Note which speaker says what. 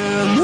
Speaker 1: Girl,